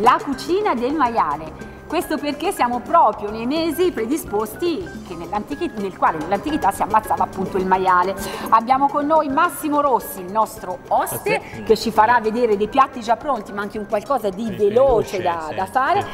la cucina del maiale. Questo perché siamo proprio nei mesi predisposti nel quale nell'antichità si ammazzava appunto il maiale. Abbiamo con noi Massimo Rossi, il nostro oste, che ci farà vedere dei piatti già pronti, ma anche un qualcosa di sì, veloce, veloce da, sì, da, fare.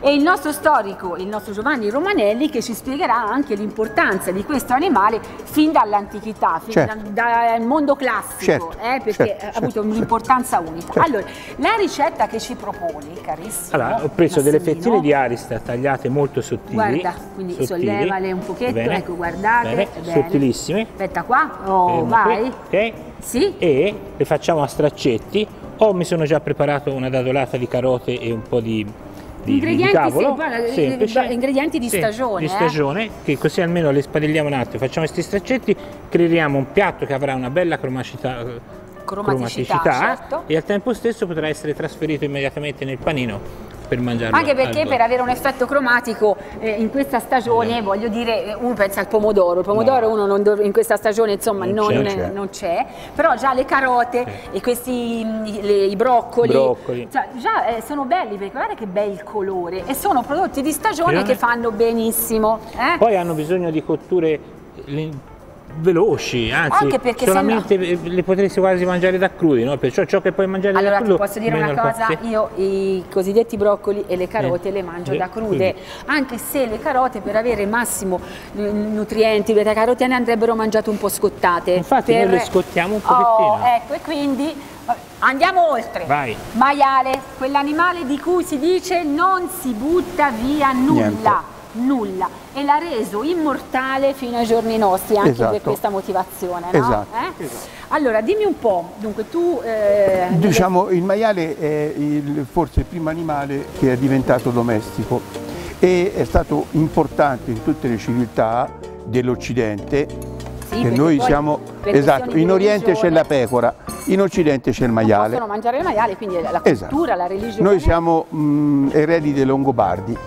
E il nostro storico, il nostro Giovanni Romanelli, che ci spiegherà anche l'importanza di questo animale fin dall'antichità, fin certo. dal mondo classico, certo. eh, perché certo. ha avuto certo. un'importanza unica. Certo. Allora, la ricetta che ci proponi, carissimo. Allora, ho preso delle fettine di arista tagliate molto sottili. Guarda, quindi sottili. sollevale un pochetto, bene. ecco guardate. Bene. Bene. Sottilissime. Aspetta qua, oh, vai. Ok. Sì. E le facciamo a straccetti. O mi sono già preparato una dadolata di carote e un po' di, di, ingredienti, di cavolo, sì, semplice, ingredienti di sì, stagione. Di eh? stagione, che così almeno le spadigliamo un attimo, facciamo questi straccetti, creiamo un piatto che avrà una bella cromacità, cromaticità, cromaticità certo. e al tempo stesso potrà essere trasferito immediatamente nel panino per mangiarlo. Anche perché per avere un effetto cromatico eh, in questa stagione, eh. voglio dire, uno pensa al pomodoro, il pomodoro no. uno in questa stagione insomma non c'è, però già le carote sì. e questi le, i broccoli, broccoli. Cioè, già eh, sono belli perché guarda che bel colore e sono prodotti di stagione che fanno benissimo. Eh. Poi hanno bisogno di cotture veloci, anzi solamente no... le potresti quasi mangiare da crudi, no? perciò ciò che puoi mangiare allora, da crudo... Allora ti posso dire una cosa, sì. io i cosiddetti broccoli e le carote eh. le mangio eh. da crude, Quindi. anche se le carote per avere massimo nutrienti le carote ne andrebbero mangiate un po' scottate. Infatti per... noi le scottiamo un pochettino. Oh, ecco, e quindi andiamo oltre. Vai. Maiale, quell'animale di cui si dice non si butta via nulla. Niente nulla e l'ha reso immortale fino ai giorni nostri anche esatto. per questa motivazione. No? Esatto. Eh? esatto. Allora dimmi un po', dunque tu... Eh, diciamo il maiale è il, forse il primo animale che è diventato domestico e è stato importante in tutte le civiltà dell'Occidente sì, che noi siamo esatto, in Oriente c'è la pecora, in Occidente c'è il maiale. Non possono mangiare il maiale, quindi la cultura, esatto. la religione. Noi siamo mh, eredi dei Longobardi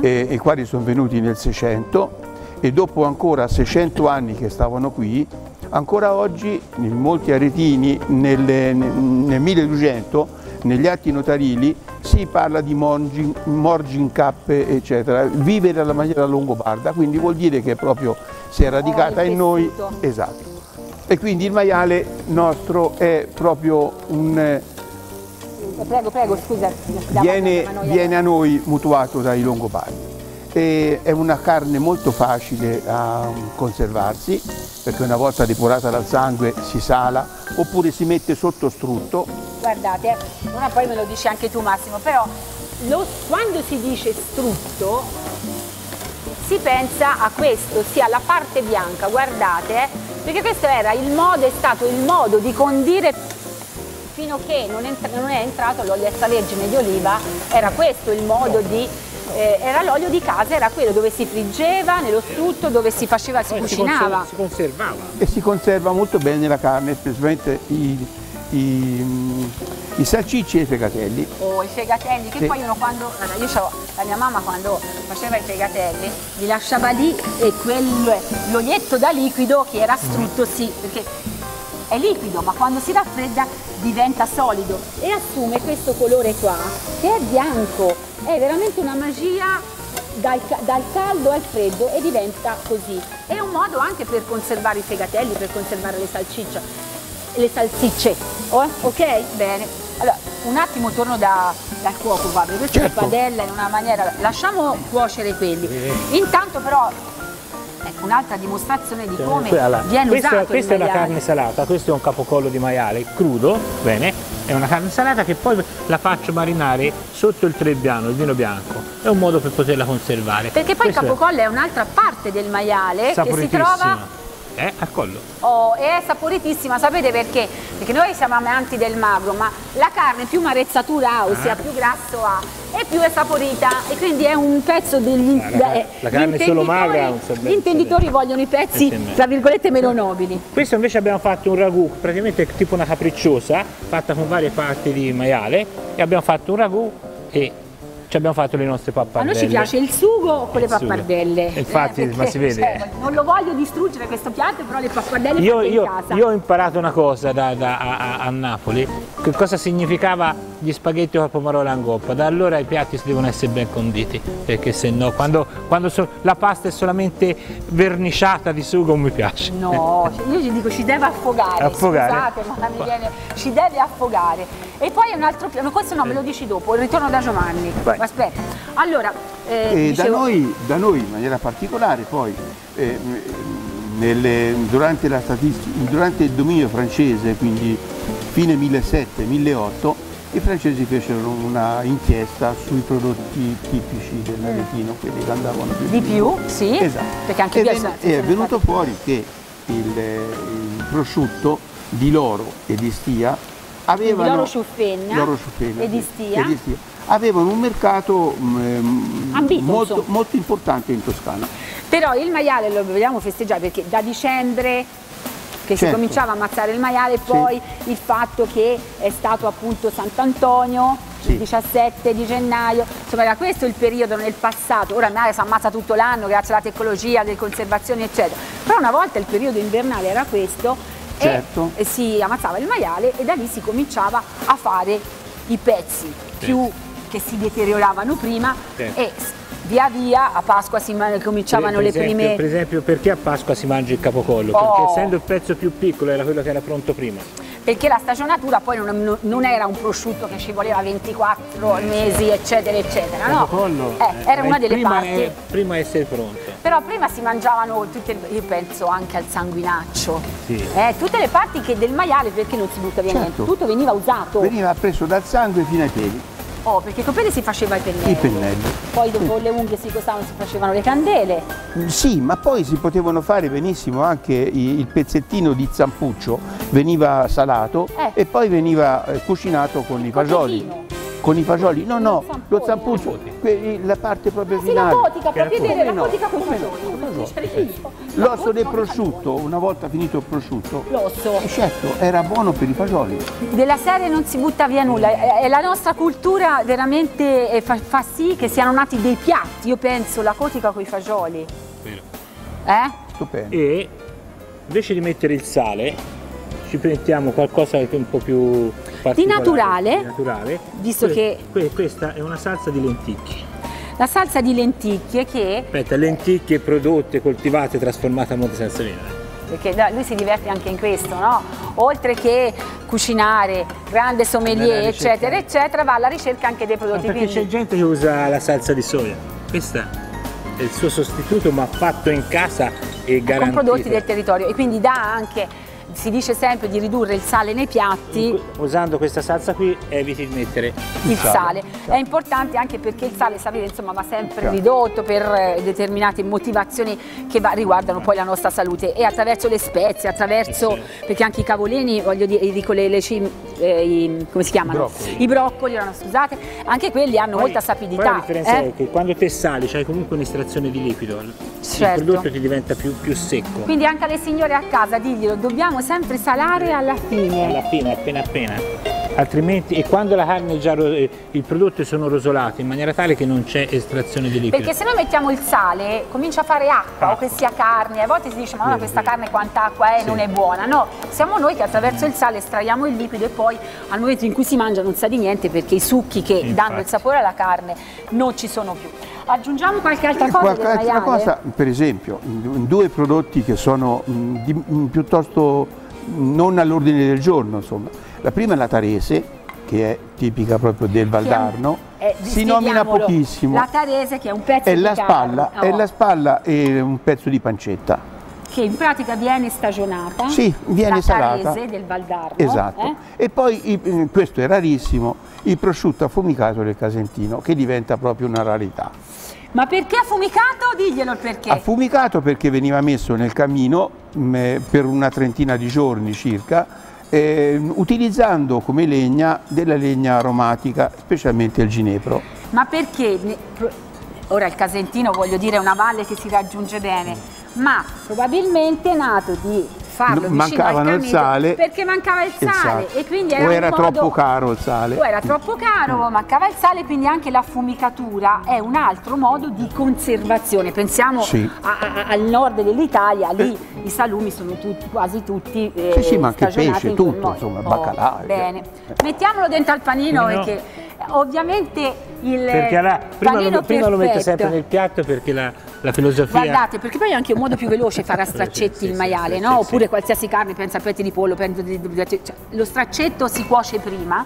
eh, i quali sono venuti nel 600 e dopo ancora 600 anni che stavano qui, ancora oggi in molti aretini nel, nel 1200 negli atti notarili si parla di morgin, morgin cappe eccetera, vivere alla maniera longobarda, quindi vuol dire che proprio si è radicata oh, in noi. Esatto. E quindi il maiale nostro è proprio un, Prego, prego, scusa. Viene, viene a noi mutuato dai longobardi. E è una carne molto facile a conservarsi perché una volta depurata dal sangue si sala oppure si mette sotto strutto. Guardate, ora poi me lo dici anche tu Massimo, però lo, quando si dice strutto si pensa a questo, sia la parte bianca, guardate, perché questo era il modo, è stato il modo di condire fino a che non, non è entrato l'olio extravergine di oliva, era questo il modo di eh, era l'olio di casa, era quello dove si friggeva, nello strutto, dove si faceva, si cucinava. Si, conservava. E si conserva molto bene la carne, specialmente i, i, i salsicci e i fegatelli. Oh, i fegatelli, che sì. poi uno quando, allora io la mia mamma quando faceva i fegatelli, li lasciava lì e l'olietto da liquido che era strutto, sì, perché è liquido ma quando si raffredda diventa solido e assume questo colore qua che è bianco, è veramente una magia dal, dal, caldo al freddo e diventa così. È un modo anche per conservare i fegatelli, per conservare le salsicce, le salsicce, oh, ok? Bene. Allora, un attimo torno da, dal cuoco Fabio, questo certo. padella in una maniera, lasciamo cuocere quelli. Intanto però un'altra dimostrazione di come allora, viene questa, usato Questa è la carne salata, questo è un capocollo di maiale crudo, bene, è una carne salata che poi la faccio marinare sotto il trebbiano, il vino bianco, è un modo per poterla conservare. Perché poi questo il capocollo è, è un'altra parte del maiale che si trova eh, al collo. Oh, è saporitissima, sapete perché? Perché noi siamo amanti del magro, ma la carne più marezzatura ha, ossia ah. più grasso ha, e più è saporita e quindi è un pezzo degli... Ah, la, la carne solo magra Gli intenditori vogliono i pezzi, tra virgolette, meno nobili. Questo invece abbiamo fatto un ragù, praticamente tipo una capricciosa, fatta con varie parti di maiale e abbiamo fatto un ragù e ci abbiamo fatto le nostre A pappardelle. noi ci piace il sugo con le sugo. pappardelle. Eh, Infatti, perché, ma si vede. cioè, non lo voglio distruggere questo piatto, però le pappardelle Io, casa. io ho imparato una cosa da- da- a, a- a Napoli, che cosa significava gli spaghetti con la pomarola in goppa. Da allora i piatti devono essere ben conditi, perché se no, quando, quando so- la pasta è solamente verniciata di sugo non mi piace. No, io ci dico ci deve affogare, Affogare. scusate, ma mi viene, ci deve affogare. E poi un altro piano, questo no, me lo dici dopo, il ritorno da Giovanni. Vai. Aspetta. Allora, eh, E da, dicevo- noi, da noi in maniera particolare poi eh, nelle- durante, durante il dominio francese, quindi fine 1700-1800, i francesi fecero una inchiesta sui prodotti tipici dell'aretino, quelli che andavano più di più, sì, Esatto. perché anche e, qui ven- sono- e è venuto stati- fuori che il, il prosciutto di loro e di stia avevano loro Sciuffenna loro Sciuffenna, e di Stia. e di Stia, avevano un mercato mm, Ambito, molto, molto importante in Toscana. Però il maiale lo vogliamo festeggiare perché da dicembre che si Certo. cominciava a ammazzare il maiale, poi il fatto che è stato appunto Sant'Antonio Sì. il 17 di gennaio, insomma era questo il periodo nel passato, ora il maiale si ammazza tutto l'anno grazie alla tecnologia, delle conservazioni eccetera, però una volta il periodo invernale era questo Certo. e, si ammazzava il maiale e da lì si cominciava a fare i pezzi più che si deterioravano prima Certo. e via via a Pasqua si cominciavano per le esempio, prime Per esempio, perché a Pasqua si mangia il capocollo? Oh. Perché essendo il pezzo più piccolo era quello che era pronto prima. perché la stagionatura poi non, non era un prosciutto che ci voleva 24 mesi eccetera eccetera Il no? capocollo Eh, eh, era una delle prima, parti è- prima essere pronto. però prima si mangiavano tutte io penso anche al sanguinaccio Sì. Eh, tutte le parti che del maiale perché non si butta via Certo. niente tutto veniva usato Veniva preso dal sangue fino ai peli, oh, perché con quelli si faceva i pennelli i pennelli. poi dopo le unghie si costavano si facevano le candele Sì, ma poi si potevano fare benissimo anche i- il pezzettino di zampuccio, veniva salato Eh. e poi veniva eh, cucinato con i fagioli. Con i fagioli? No, no, lo zampuccio, que- la parte proprio sì la finale. potica Che era proprio dire la come no, potica con i fagioli no. La L'osso del potica prosciutto, una volta finito il prosciutto, l'osso certo, era buono per i fagioli. della serie non si butta via nulla, è, è la nostra cultura veramente eh, fa, fa sì che siano nati dei piatti, io penso la cotica con i fagioli, eh? Stupendo. E invece di mettere il sale ci mettiamo qualcosa che è un po' più particolare, naturale, di naturale. visto che- que- questa è una salsa di lenticchie. La salsa di lenticchie che, Aspetta, lenticchie prodotte, coltivate, trasformate a monte senza vino. perché lui si diverte anche in questo, no? Oltre che cucinare, grande sommelier, eccetera, eccetera, va alla ricerca anche dei prodotti. perché c'è gente che usa la salsa di soia. Questa è il suo sostituto, ma fatto in casa e con garantito. prodotti del territorio e quindi dà anche, si dice sempre di ridurre il sale nei piatti, Usando questa salsa qui eviti di mettere il sale. È importante anche perché il sale, sapete, insomma, va sempre ridotto per eh, determinate motivazioni che va- riguardano poi la nostra salute e attraverso le spezie, attraverso, Eh sì. perché anche i cavolini, voglio dire, dico le, le cim- eh, i- come si chiamano? Broccoli. I broccoli, scusate, anche quelli hanno Poi- molta sapidità. la differenza eh? è che quando te sali c'hai comunque un'estrazione di liquido, Certo. il prodotto ti diventa più, più secco. Quindi anche alle signore a casa diglielo, dobbiamo sempre salare alla fine. Alla fine, appena appena. Altrimenti, e quando la carne è già eh, i prodotti sono rosolati in maniera tale che non c'è estrazione di liquido. Perché se noi mettiamo il sale comincia a fare acqua o Acqua. che sia carne, a volte si dice ma no, questa carne quanta acqua è, Sì. non è buona, no, siamo noi che attraverso il sale estraiamo il liquido e poi al momento in cui si mangia non sa di niente perché i succhi che Infatti. danno il sapore alla carne non ci sono più. Aggiungiamo qualche altra cosa Qualche altra cosa, per esempio, due prodotti che sono mh, di- mh, piuttosto mh, non all'ordine del giorno, insomma. La prima è la tarese, che è tipica proprio del Valdarno, Eh, si nomina pochissimo. La tarese che è un pezzo È di la spalla, oh, è la spalla e un pezzo di pancetta. Che in pratica viene stagionata. Sì, viene la salata. del Valdarno. Esatto. eh? E poi, eh, questo è rarissimo, il prosciutto affumicato del Casentino, che diventa proprio una rarità. Ma perché affumicato? Diglielo perché. Affumicato perché veniva messo nel camino mh, eh, per una trentina di giorni circa, eh, utilizzando come legna della legna aromatica, specialmente il ginepro. Ma perché? Ora il Casentino, voglio dire, è una valle che si raggiunge bene, ma probabilmente è nato di farlo vicino mancavano al il sale perché mancava il sale, e quindi era o un era modo- troppo caro il sale. o era troppo caro, mancava il sale, quindi anche l'affumicatura è un altro modo di conservazione. Pensiamo Sì. a- a- al nord dell'Italia, lì i salumi sono tutti, quasi tutti eh, Sì, sì, ma anche stagionati pesce, tutto, modo. insomma, baccalà, bene, mettiamolo dentro al panino Panino. perché ovviamente il Perché alla- prima, lo, prima lo mette sempre nel piatto perché la, la filosofia... Guardate, perché poi è anche un modo più veloce fare a straccetti Sì, il maiale, sì, no? sì, Oppure qualsiasi carne, pensa a petti di pollo, pensa di- cioè, lo straccetto si cuoce prima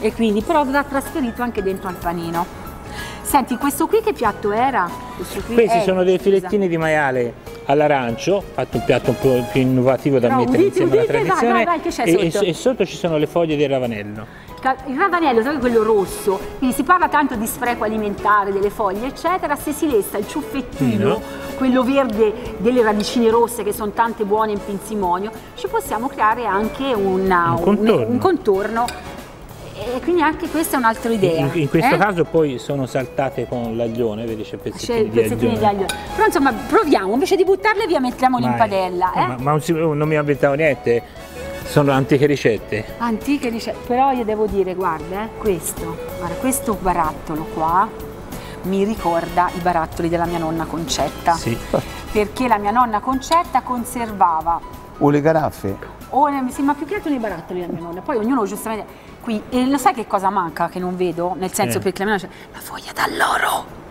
e quindi però va trasferito anche dentro al panino. Senti, questo qui che piatto era? Questi eh, sono dei scusa. filettini di maiale all'arancio, fatto un piatto un po' più innovativo da Però mettere udite, insieme alla udite, vai, tradizione vai, vai, c'è e, sotto? e sotto ci sono le foglie del ravanello. Il ravanello, sai quello rosso, quindi si parla tanto di spreco alimentare, delle foglie, eccetera, se si resta il ciuffettino, Fino. quello verde delle radicine rosse che sono tante buone in pinzimonio, ci possiamo creare anche una- Un contorno. un contorno. E quindi anche questa è un'altra idea. In, in questo eh? caso poi sono saltate con l'aglione, vedi c'è pezzettini il di aglione. aglio. Però insomma proviamo, invece di buttarle via mettiamoli in padella. Eh? Ma, ma non, mi inventavo niente, sono antiche ricette. Antiche ricette, però io devo dire, guarda, eh, questo, guarda, questo barattolo qua mi ricorda i barattoli della mia nonna Concetta. Sì. Perché la mia nonna Concetta conservava, O le caraffe. o ne- sì, ma più che altro nei barattoli della mia nonna, poi ognuno giustamente qui, e lo sai che cosa manca che non vedo? Nel senso Eh. perché la mia nonna dice, la foglia d'alloro.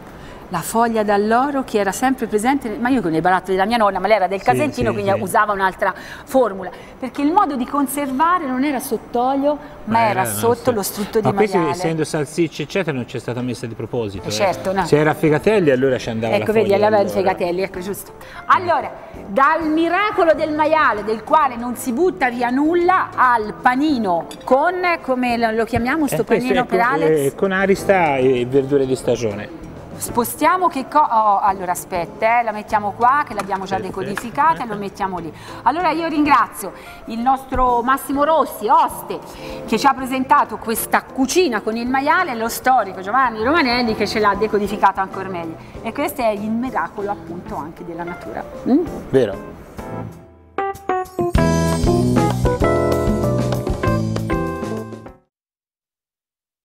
La foglia d'alloro che era sempre presente, ma io con i barattoli della mia nonna, ma lei era del Sì, Casentino, sì, quindi sì. usava un'altra formula, perché il modo di conservare non era sott'olio, ma era no, sotto sì. lo strutto di Ma questi maiale. essendo salsicce eccetera non c'è stata messa di proposito. Eh, certo, no. Se era fegatelli allora ci andava Ecco, vedi, allora il fegatelli, ecco, giusto. Allora, dal miracolo del maiale, del quale non si butta via nulla, al panino con, come lo, chiamiamo, sto Eh, questo panino è per con, Alex? eh, con arista e verdure di stagione. Spostiamo che cosa... allora aspetta, eh, la mettiamo qua che l'abbiamo già Perfetto. decodificata e lo mettiamo lì. Allora io ringrazio il nostro Massimo Rossi, oste, che ci ha presentato questa cucina con il maiale e lo storico Giovanni Romanelli che ce l'ha decodificata ancora meglio. E questo è il miracolo appunto anche della natura. Mm? Vero?